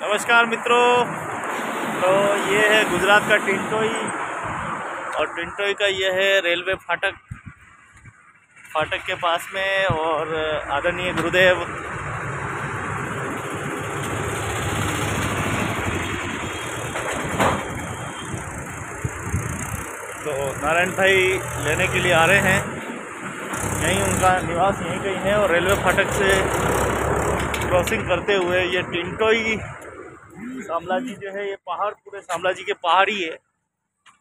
नमस्कार मित्रों। तो ये है गुजरात का टिंटोई और टिंटोई का ये है रेलवे फाटक। फाटक के पास में और आदरणीय गुरुदेव। तो नारायण भाई लेने के लिए आ रहे हैं। यहीं उनका निवास यहीं कहीं है और रेलवे फाटक से क्रॉसिंग करते हुए ये टिंटोई शामलाजी जो है, ये पहाड़ पूरे शामला जी के पहाड़ ही है।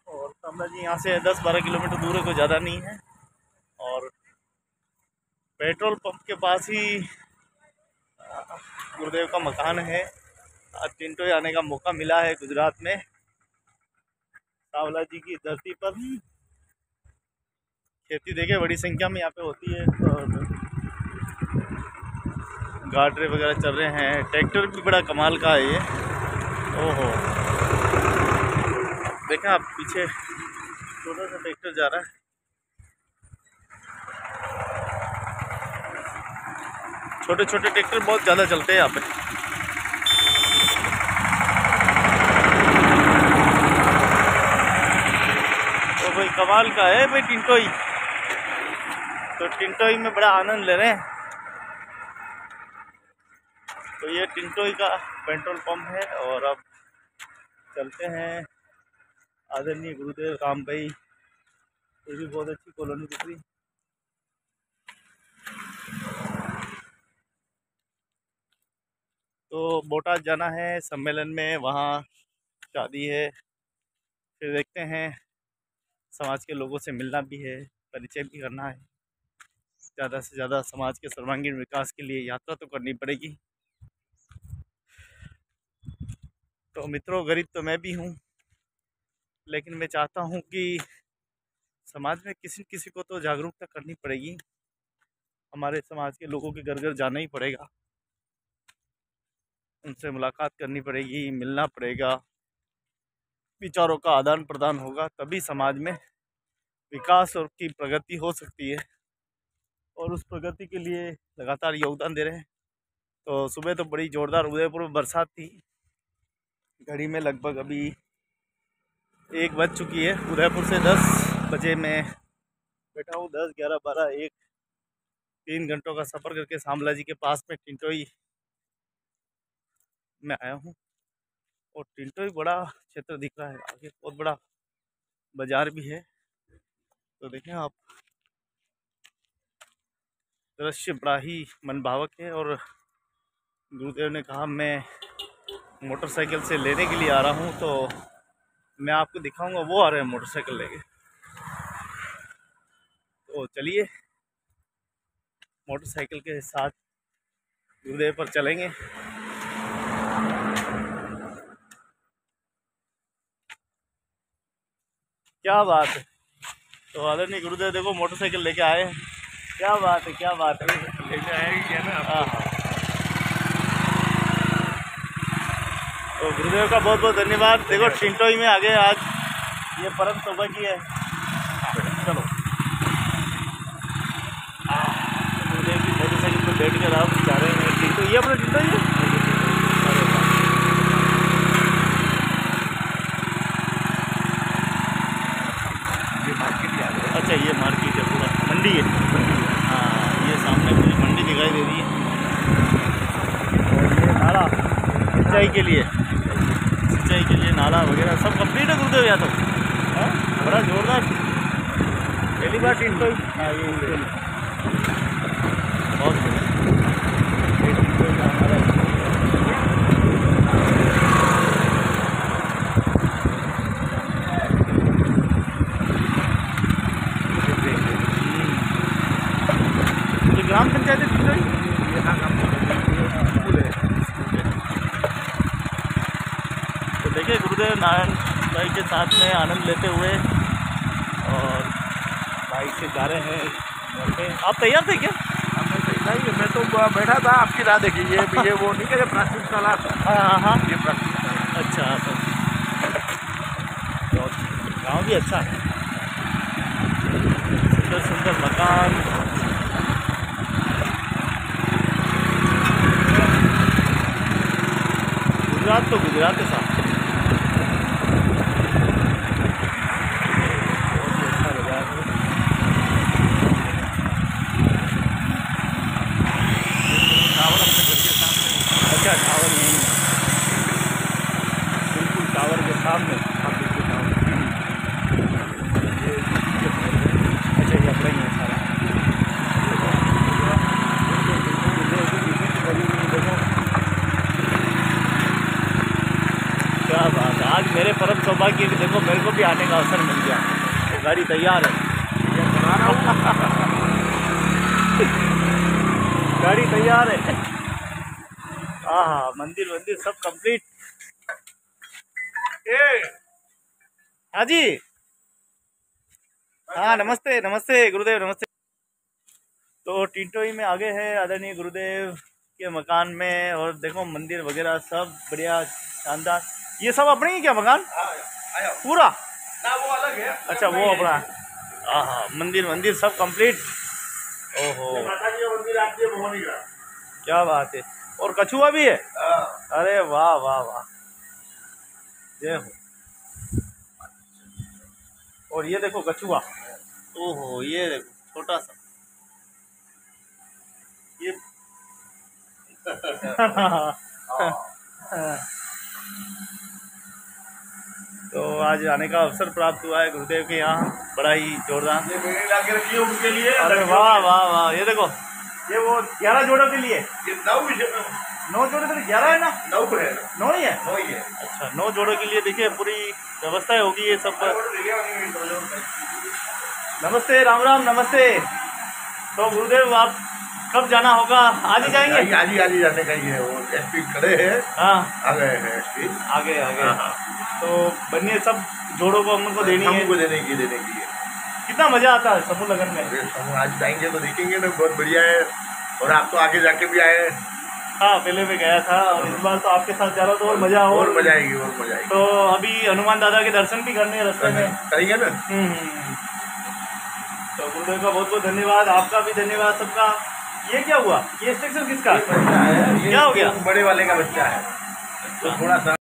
और शामला जी यहाँ से 10-12 किलोमीटर दूर है, कोई ज़्यादा नहीं है। और पेट्रोल पंप के पास ही गुरुदेव का मकान है। आज टिंटोई आने का मौका मिला है गुजरात में। सावला जी की धरती पर खेती देखे, बड़ी संख्या में यहाँ पे होती है। और गाडरे वगैरह चल रहे हैं। ट्रैक्टर भी बड़ा कमाल का है ये। ओहो। देखें आप पीछे छोटा सा ट्रैक्टर जा रहा है। छोटे छोटे ट्रैक्टर बहुत ज़्यादा चलते हैं यहाँ पे। तो भाई कमाल का है भाई टिंटोई। तो टिंटोई में बड़ा आनंद ले रहे हैं। तो ये टिंटोई का पेट्रोल पंप है और अब चलते हैं। आदरणीय गुरुदेव राम भाई, ये भी बहुत अच्छी कॉलोनी दिख रही। तो बोटाद जाना है, सम्मेलन में वहाँ शादी है। फिर देखते हैं, समाज के लोगों से मिलना भी है, परिचय भी करना है। ज़्यादा से ज़्यादा समाज के सर्वांगीण विकास के लिए यात्रा तो करनी पड़ेगी। तो मित्रों, गरीब तो मैं भी हूँ, लेकिन मैं चाहता हूँ कि समाज में किसी किसी को तो जागरूकता करनी पड़ेगी। हमारे समाज के लोगों के घर घर जाना ही पड़ेगा। उनसे मुलाकात करनी पड़ेगी, मिलना पड़ेगा। विचारों का आदान प्रदान होगा, तभी समाज में विकास और की प्रगति हो सकती है। और उस प्रगति के लिए लगातार योगदान दे रहे हैं। तो सुबह तो बड़ी ज़ोरदार उदयपुर में बरसात थी। घड़ी में लगभग अभी एक बज चुकी है। उदयपुर से दस बजे मैं बैठा हूँ। दस, ग्यारह, बारह, एक, तीन घंटों का सफ़र करके शामला जी के पास में टिंटोई में आया हूँ। और टिंटोई बड़ा क्षेत्र दिख रहा है। आगे बहुत बड़ा बाज़ार भी है। तो देखें आप, दृश्य बड़ा ही मनभावक है। और गुरुदेव ने कहा, मैं मोटरसाइकिल से लेने के लिए आ रहा हूँ तो मैं आपको दिखाऊँगा वो आ रहे हैं मोटरसाइकिल लेके। तो चलिए मोटरसाइकिल के साथ गुरुदेव पर चलेंगे। क्या बात है? तो आदरणीय गुरुदेव देखो मोटरसाइकिल लेके आए हैं। क्या बात है क्या बात है। लेके आए क्या ना? हाँ हाँ तो गुरुदेव का बहुत बहुत धन्यवाद। देखो टिंटोई में आगे आज ये परम सौभाग्य है। चलो। गुरुदेव की मोटरसाइकिल पर बैठ कर आप जा रहे हैं। टिंटो ये अपना टिंटो ही? ये मार्केट आ गया अच्छा ये मार्केट है पूरा। मंडी है। हाँ ये सामने पूरी मंडी दिखाई दे रही है। और ये नाला। के सिंचाई के लिए। नाला वगैरह सब कंप्लीट है गुरुदेव यादव? हाँ? बड़ा जोरदार। पहली बार टिंटो हाँ ये ये। बहुत बढ़िया ये टिंटो का हमारा ये ग्राम पंचायत है टिंटोई यहाँ का स्कूल है तो देखिए गुरुदेव नारायण भाई के साथ में आनंद लेते हुए और बाइक से जा रहे हैं घर पे। आप तैयार थे क्या? तो नहीं है मैं तो बैठा था आपकी राह देखी। ये भी ये वो नहीं कहते प्राथमिक शाला हाँ हाँ हाँ। ये प्राथमिक अच्छा तो बहुत गाँव भी अच्छा है। सुंदर सुंदर मकान। गुजरात तो गुजरात के साहब बहुत ही अच्छा बाज़ार है टावर अपने घर के सामने अच्छा टावर यहीं है बिल्कुल टावर के सामने आप देखिए टावर ये अच्छा ये अपना ही है सारा क्या बात है आज मेरे परम सौभाग्य की देखो मेरे को भी आने का अवसर मिल गया तो गाड़ी तैयार है। हूँ गाड़ी तैयार है। हाँ हाँ मंदिर मंदिर सब कंप्लीट ए हाँ जी हाँ नमस्ते नमस्ते गुरुदेव नमस्ते। तो टिंटोई में आगे है आदरणीय गुरुदेव के मकान में और देखो मंदिर वगैरह सब बढ़िया शानदार। ये सब अपने ही क्या मकान? आया पूरा? है अच्छा वो अपना हाँ हाँ मंदिर मंदिर सब कंप्लीट ओहो। क्या बात है। और कछुआ भी है? हाँ। अरे वाह वाह वाह। जय हो। और ये देखो कछुआ। ओहो ये देखो छोटा सा। ये तो आज आने का अवसर प्राप्त हुआ है गुरुदेव के यहाँ बड़ा ही जोरदार। उनके लिए अरे वाह वाह वाह ये देखो। ये वो ग्यारह जोड़ों के लिए। ये नौ नौ जोड़े तो ग्यारह है ना? नौ है। नौ ही है? नौ ही है। अच्छा नौ जोड़ों के लिए देखिए पूरी व्यवस्था होगी ये सब नमस्ते राम राम नमस्ते। तो गुरुदेव आप कब जाना होगा? आज ही जाएँगे? आज ही आज ही जाने का ही है वो एसपी खड़े हैं। हाँ। आ गए हैं एसपी। आगे आगे तो बनिए सब जोड़ों को हम उनको देनी है। हमको देने की देने की है कितना मज़ा आता है समूह लगन में? अरे हम आज जाएँगे तो देखेंगे ना बहुत बढ़िया है। और आप तो आगे जाके भी आए हाँ। पहले मैं गया था और इस बार तो आपके साथ जा रहा हूँ तो और मज़ा और मज़ा आएगी और मज़ा आएगी। तो अभी हनुमान दादा के दर्शन भी करने हैं रास्ते में। करेंगे ना? हम्म, हम्म। तो गुरुदेव का बहुत बहुत धन्यवाद आपका भी धन्यवाद सबका। ये क्या हुआ? ये स्ट्रक्चर किसका? है क्या हो गया? बड़े वाले का बच्चा है। तो थोड़ा सा